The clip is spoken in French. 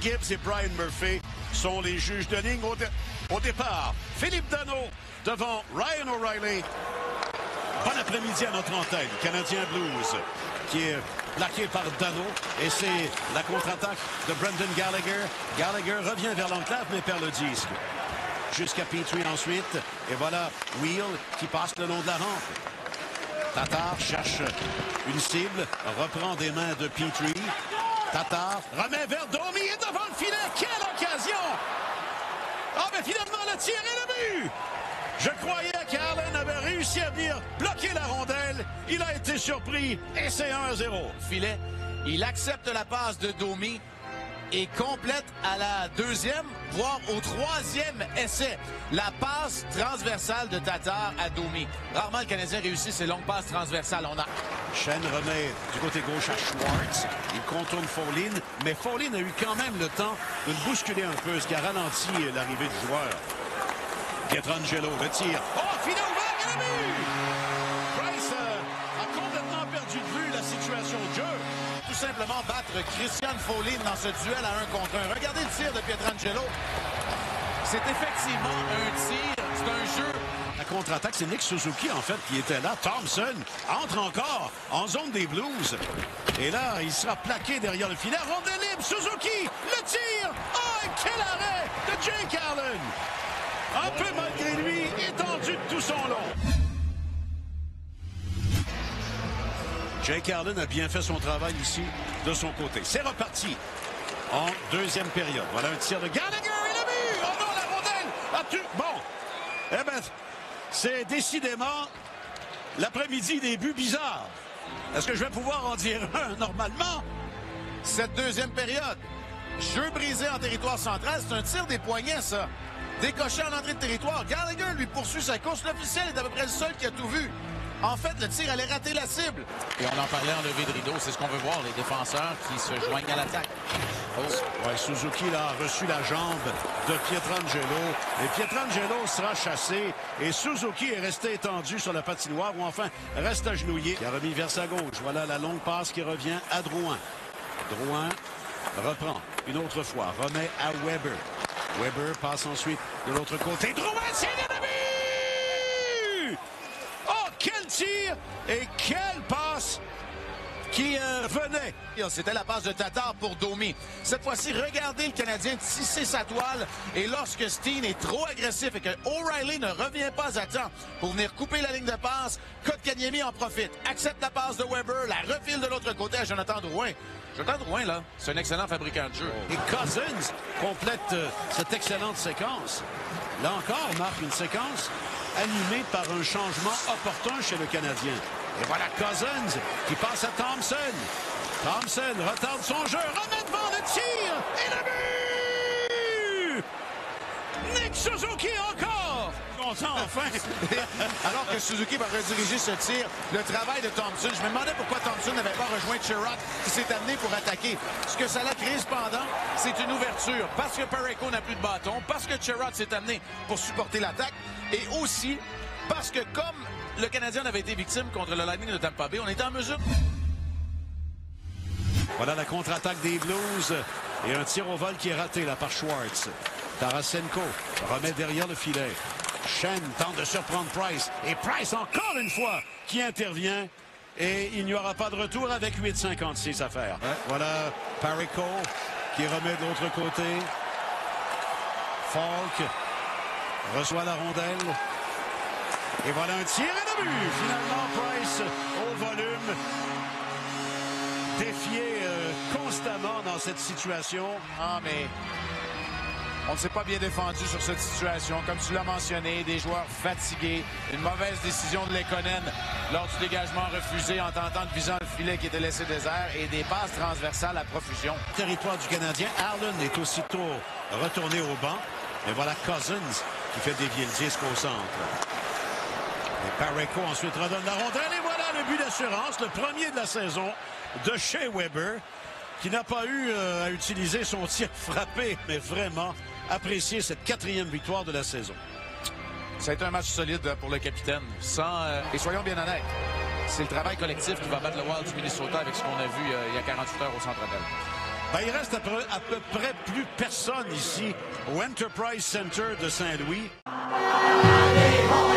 Gibbs et Brian Murphy sont les juges de ligne au départ. Philippe Dano devant Ryan O'Reilly. Bon après-midi à notre antenne. Canadien Blues qui est plaqué par Dano. Et c'est la contre-attaque de Brendan Gallagher. Gallagher revient vers l'enclave mais perd le disque. Jusqu'à Petrie ensuite. Et voilà Wheel qui passe le long de la rampe. Tatar cherche une cible, reprend des mains de Petrie. Tatar remet vers Domi et devant le filet. Quelle occasion! Ah, mais finalement, le tir et le but! Je croyais qu'Allen avait réussi à venir bloquer la rondelle. Il a été surpris et c'est 1-0. filet. Il accepte la passe de Domi et complète à la deuxième, voire au troisième essai. La passe transversale de Tatar à Domi. Rarement le Canadien réussit ses longues passes transversales. On a Shen remet du côté gauche à Schwartz. Il contourne Follin, mais Follin a eu quand même le temps de le bousculer un peu, ce qui a ralenti l'arrivée du joueur. Pietrangelo retire. Oh, filet ouvert! Price euh, a complètement perdu de vue la situation de jeu. Simplement battre Christian Folin dans ce duel à un contre un. Regardez le tir de Pietrangelo. C'est effectivement un tir, c'est un jeu La contre-attaque, c'est Nick Suzuki, en fait, qui était là. Thompson entre encore en zone des Blues. Et là, il sera plaqué derrière le filet. Rondelle libre, Suzuki, le tir. Oh, quel arrêt de Jake Allen. Un peu malgré lui, étendu de tout son long. Jake Allen a bien fait son travail ici de son côté. C'est reparti en deuxième période. Voilà un tir de Gallagher et le but. Oh non, la rondelle a tu... Bon, eh ben, c'est décidément l'après-midi des buts bizarres. Est-ce que je vais pouvoir en dire un normalement? cette deuxième période. Jeu brisé en territoire central, c'est un tir des poignets, ça. Décoché en entrée de territoire. Gallagher lui poursuit sa course. L'officiel est à peu près le seul qui a tout vu. En fait, le tir allait rater la cible. Et on en parlait en levée de rideau. C'est ce qu'on veut voir, les défenseurs qui se joignent à l'attaque. Oh. Suzuki là, a reçu la jambe de Pietrangelo. Et Pietrangelo sera chassé. Et Suzuki est resté étendu sur la patinoire ou enfin reste agenouillé. Il a remis vers sa gauche. Voilà la longue passe qui revient à Drouin. Drouin reprend une autre fois. Remet à Weber. Weber passe ensuite de l'autre côté. Drouin, c'est le but! Oh, quel tir et quelle passe qui euh, venait C'était la passe de Tatar pour Domi. Cette fois-ci, regardez le Canadien tisser sa toile. Et lorsque Steen est trop agressif et que O'Reilly ne revient pas à temps pour venir couper la ligne de passe, Kotkaniemi en profite. Accepte la passe de Weber, la refile de l'autre côté à Jonathan Drouin. Jonathan Drouin, là, c'est un excellent fabricant de jeu. Et Cousins complète euh, cette excellente séquence. Là encore, marque une séquence animée par un changement opportun chez le Canadien. Et voilà Cousins qui passe à Thompson. Thompson retarde son jeu, remet devant le tir et le but! Nick Suzuki enfin! Alors que Suzuki va rediriger ce tir, le travail de Thompson, je me demandais pourquoi Thompson n'avait pas rejoint Chirac qui s'est amené pour attaquer. Ce que ça l'a créé cependant, c'est une ouverture. Parce que Pareko n'a plus de bâton, parce que Chirac s'est amené pour supporter l'attaque, et aussi parce que comme le Canadien avait été victime contre le Lightning de Tampa Bay, on était en mesure Voilà la contre-attaque des Blues. Et un tir au vol qui est raté là par Schwartz. Tarasenko remet derrière le filet. Shen tente de surprendre Price. Et Price encore une fois qui intervient. Et il n'y aura pas de retour avec 8,56 à faire. Voilà Parico qui remet de l'autre côté. Falk reçoit la rondelle. Et voilà un tir et le but. Finalement, Price au volume défié euh, constamment dans cette situation. Ah, mais on ne s'est pas bien défendu sur cette situation. Comme tu l'as mentionné, des joueurs fatigués, une mauvaise décision de Lekonen lors du dégagement refusé en tentant de viser le filet qui était laissé désert et des passes transversales à profusion. Territoire du Canadien, Allen est aussitôt retourné au banc. Et voilà Cousins qui fait dévier le disque au centre. Et Pareco ensuite redonne la rondelle. Et voilà le but d'assurance, le premier de la saison de Shea Weber, qui n'a pas eu euh, à utiliser son tir frappé, mais vraiment apprécier cette quatrième victoire de la saison. Ça a été un match solide pour le capitaine. Sans, euh, et soyons bien honnêtes, c'est le travail collectif qui va battre le Wild du Minnesota avec ce qu'on a vu euh, il y a 48 heures au Centre Bell. Ben, il reste à peu, à peu près plus personne ici au Enterprise Center de Saint-Louis. Allez,